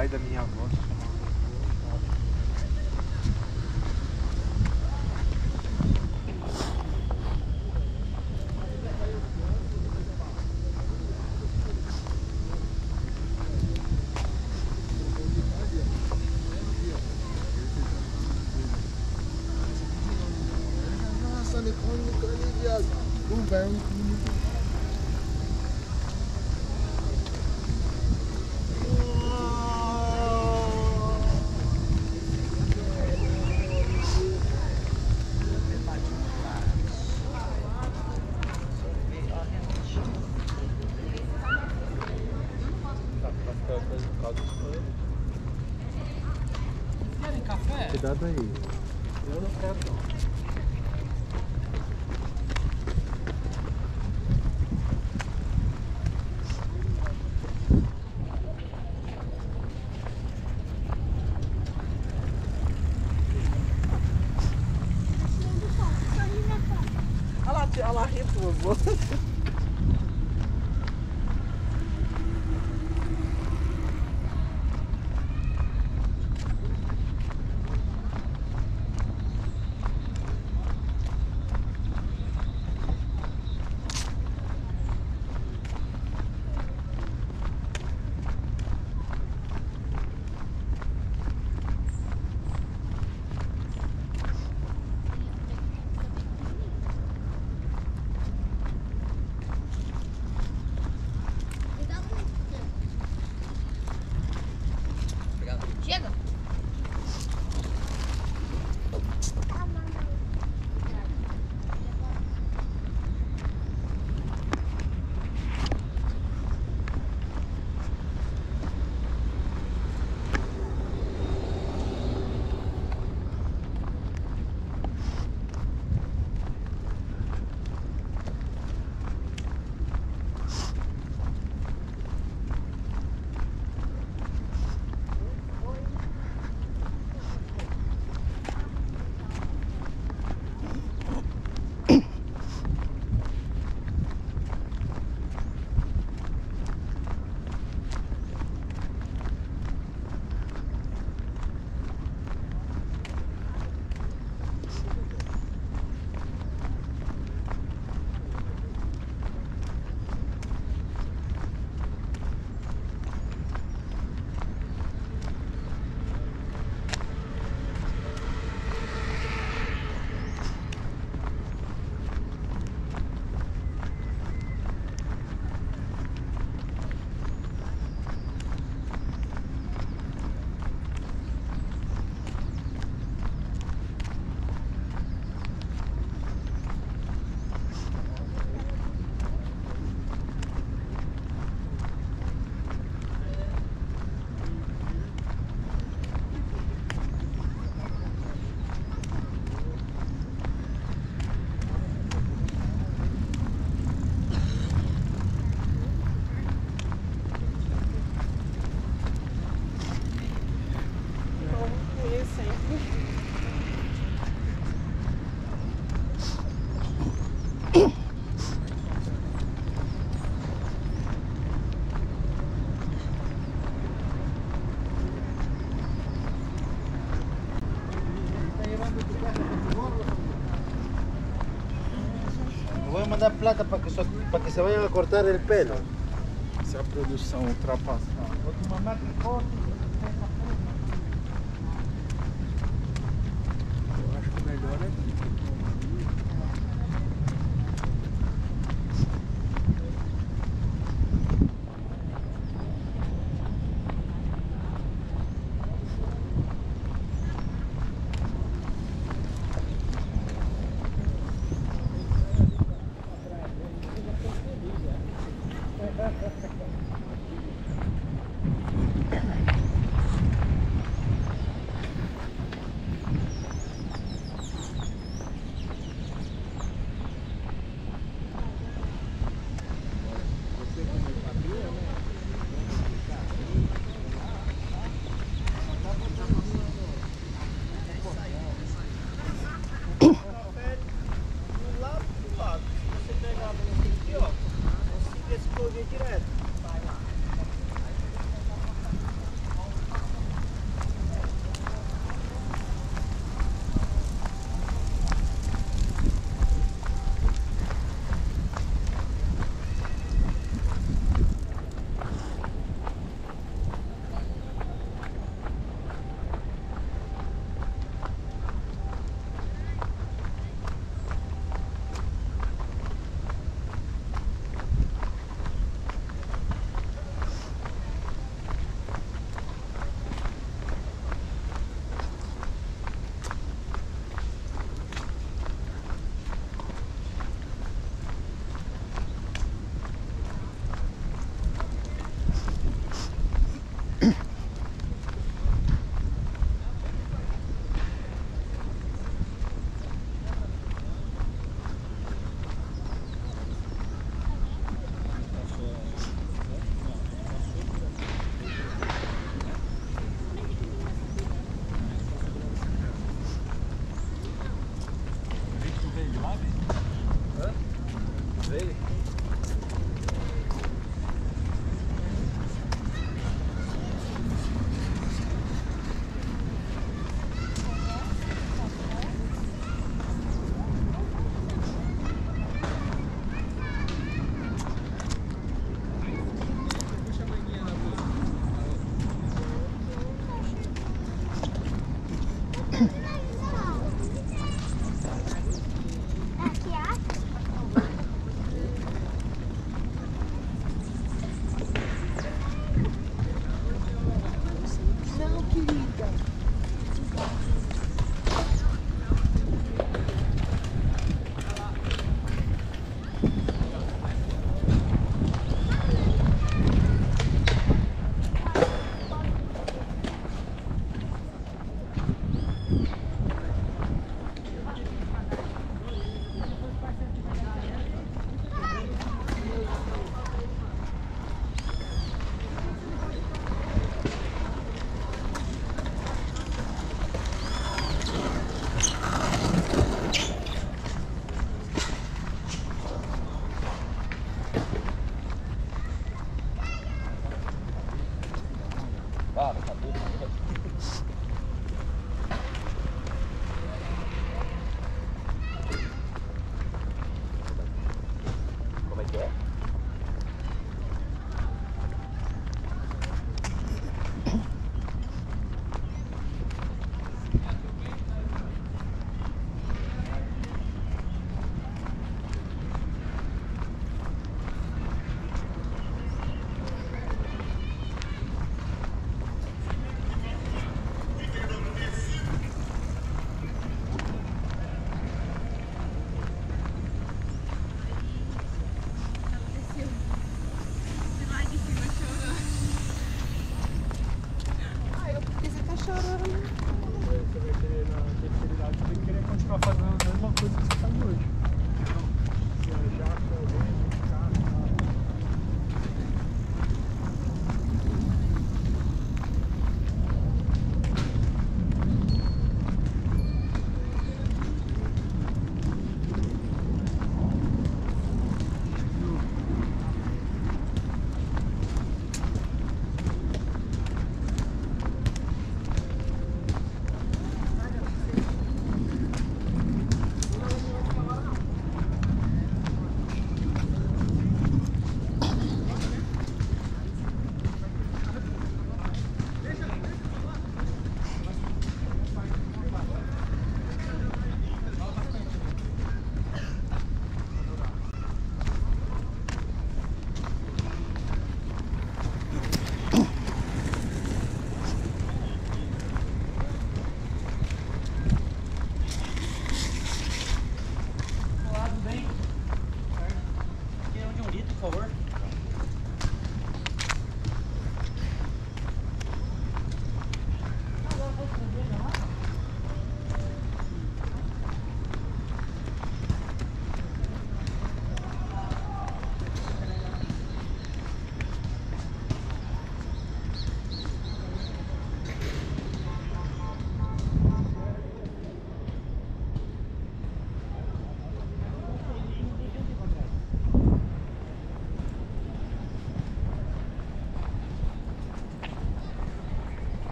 pai da minha bay. Mandar plata para que, so- para que se vayan a cortar el pelo. Se a produção ultrapassar. Porque